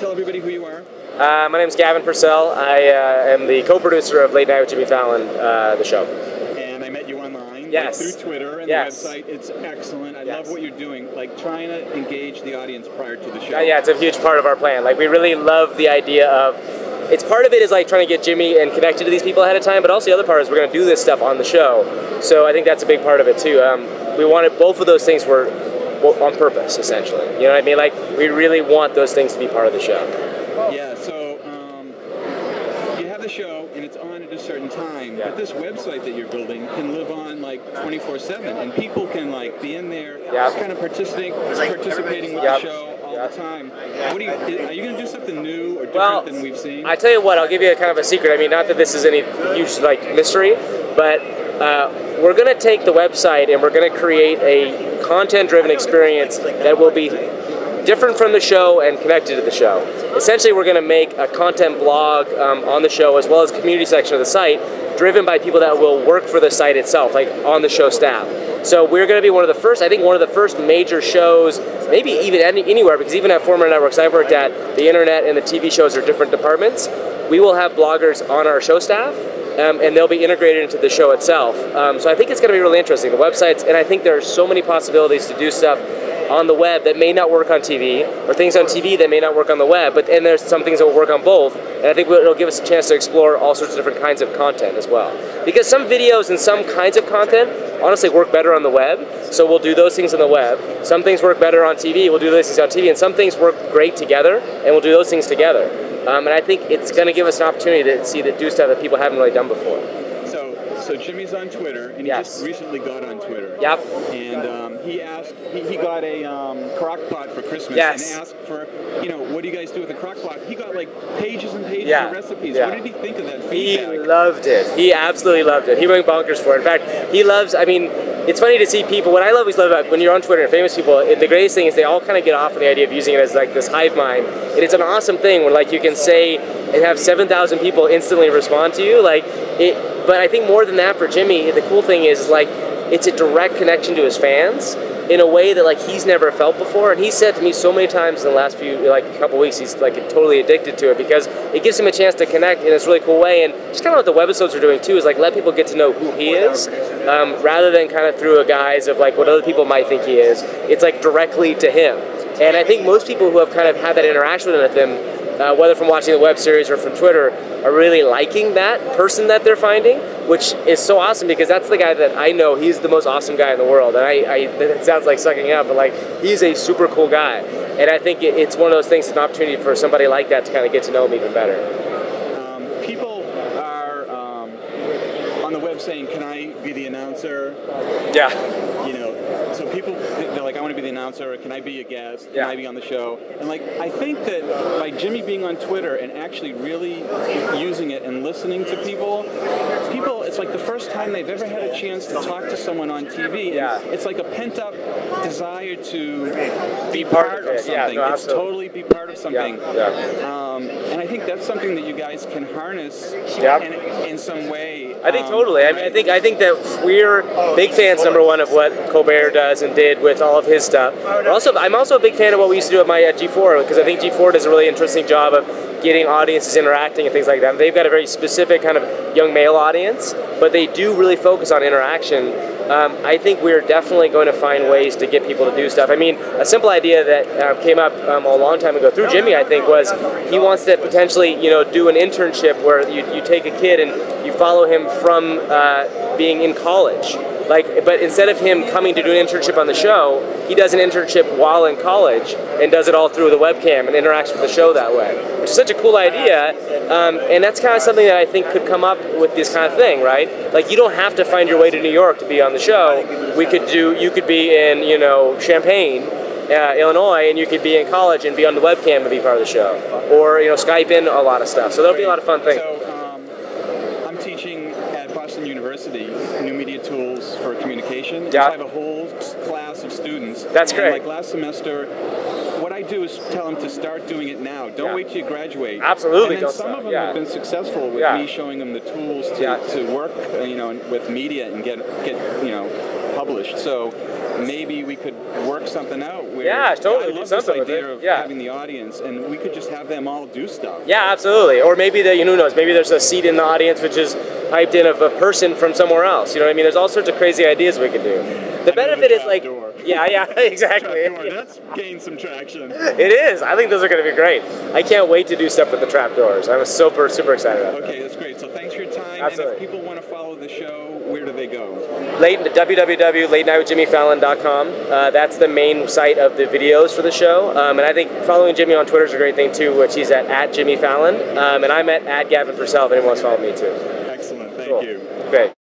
tell everybody who you are? Uh, my name is Gavin Purcell. I uh, am the co-producer of Late Night with Jimmy Fallon, uh, the show. And I met you online, Yes. like, through Twitter and Yes. the website. It's excellent. I Yes. love what you're doing, like trying to engage the audience prior to the show. Yeah, it's a huge part of our plan. Like we really love the idea of. It's part of it is like trying to get Jimmy and connected to these people ahead of time, but also the other part is we're going to do this stuff on the show. So I think that's a big part of it too. Um, we wanted both of those things were on purpose, essentially. You know what I mean? Like we really want those things to be part of the show. Yeah, so um, you have the show and it's on at a certain time, Yeah. but this website that you're building can live on like 24/7, and people can like be in there, Yeah. kind of participating, participating with Yeah. the show all Yeah. the time. What do you? Are you going to do something new or different Well, than we've seen? I tell you what, I'll give you a kind of a secret. I mean, not that this is any huge like mystery, but uh, we're going to take the website and we're going to create a content-driven experience that will be different from the show and connected to the show. Essentially, we're going to make a content blog um, on the show as well as community section of the site, driven by people that will work for the site itself, like on the show staff. So we're going to be one of the first, I think, one of the first major shows, maybe even any, anywhere, because even at former networks I've worked at, the internet and the TV shows are different departments. We will have bloggers on our show staff, um, and they'll be integrated into the show itself. Um, so I think it's going to be really interesting. The websites, and I think there are so many possibilities to do stuff on the web that may not work on TV, or things on TV that may not work on the web. But and there's some things that will work on both, and I think it'll give us a chance to explore all sorts of different kinds of content as well. Because some videos and some kinds of content honestly work better on the web, so we'll do those things on the web. Some things work better on TV, we'll do those things on TV, and some things work great together, and we'll do those things together. Um, and I think it's going to give us an opportunity to see that do stuff that people haven't really done before. So, so Jimmy's on Twitter, and he Yes. just recently got on Twitter. Yep. And um, he asked, he, he got a um, crock pot for Christmas, Yes. and asked for, you know, what do you guys do with a crock pot? He got like pages and pages Yeah. of recipes. Yeah. What did he think of that He loved it. He absolutely loved it. He went bonkers for it. In fact, he loves. I mean, it's funny to see people. What I always love about when you're on Twitter and famous people, the greatest thing is they all kind of get off on the idea of using it as like this hive mind, and it's an awesome thing when like you can say and have seven thousand people instantly respond to you. Like it. But I think more than that for Jimmy, the cool thing is like it's a direct connection to his fans in a way that like he's never felt before. And he said to me so many times in the last few like a couple weeks he's like totally addicted to it because it gives him a chance to connect in this really cool way. And just kind of what the webisodes are doing too is like let people get to know who he is um, rather than kind of through a guise of like what other people might think he is. It's like directly to him. And i think most people who have kind of had that interaction with him uh, whether from watching the web series or from Twitter, are really liking that person that they're finding, which is so awesome because that's the guy that I know. He's the most awesome guy in the world, and I, I it sounds like sucking up, but like he's a super cool guy, and I think it, it's one of those things, an opportunity for somebody like that to kind of get to know him even better. Um, people are um, on the web saying, "Can I be the announcer?" Yeah, You know, so people they're like, "I want to be the announcer. Can I be a guest? Can Yeah. I be on the show?" And like, I think that by Jimmy being on Twitter and actually really using it and listening to people, people, it's like the first time they've ever had a chance to talk to someone on TV. Yeah. It's like a pent up desire to Be part, part of something. Yeah, no, it's totally be part of something. yeah. Um, and I think that's something that you guys can harness Yep. in, in some way. I think um, totally. I mean, I think I think that we're big fans. Number one of what Colbert does and did with all of his stuff. But also, I'm also a big fan of what we used to do at my at G4 because I think G4 does a really interesting job of getting audiences interacting and things like that. They've got a very specific kind of young male audience, but they do really focus on interaction. Um, I think we're definitely going to find ways to get people to do stuff. I mean, a simple idea that uh, came up um, a long time ago through Jimmy, I think, was he wants to potentially, you know, do an internship where you, you take a kid and you follow him from uh, being in college. Like, but instead of him coming to do an internship on the show, he does an internship while in college and does it all through the webcam and interacts with the show that way, which is such a cool idea. Um, and that's kind of something that I think could come up with this kind of thing, right? Like, you don't have to find your way to New York to be on the show. We could do, you could be in, you know, Champaign. Uh, Illinois, and you could be in college and be on the webcam and be part of the show, or you know, Skype in a lot of stuff. So there'll be a lot of fun things. So um, I'm teaching at Boston University new media tools for communication. Yeah. I have a whole class of students. That's great. Like last semester, what I do is tell them to start doing it now. Don't Yeah. wait till you graduate. Absolutely And then some stop, of them yeah. have been successful with me showing them the tools to, to work, you know, with media and get get you know published. So maybe we could work something out. Where, Yeah, totally, I love this idea of Yeah. having the audience, and we could just have them all do stuff. Yeah, absolutely. Or maybe the, you know, who knows? Maybe there's a seat in the audience which is piped in of a person from somewhere else. You know what I mean? There's all sorts of crazy ideas we could do. The benefit is like, Trapdoor. yeah, yeah, exactly. Trapdoor, that's gained some traction. It is. I think those are going to be great. I can't wait to do stuff with the trapdoors. I'm super, super excited about Okay, that's great. So thanks for Absolutely. And if people want to follow the show, where do they go? Late www.latenightwithjimmyfallon.com. Uh, that's the main site of the videos for the show. Um, and I think following Jimmy on Twitter is a great thing too, which he's at, at Jimmy Fallon. Um, and I'm at, at Gavin Purcell if anyone wants to follow me too. Excellent. Thank Cool. you. Great.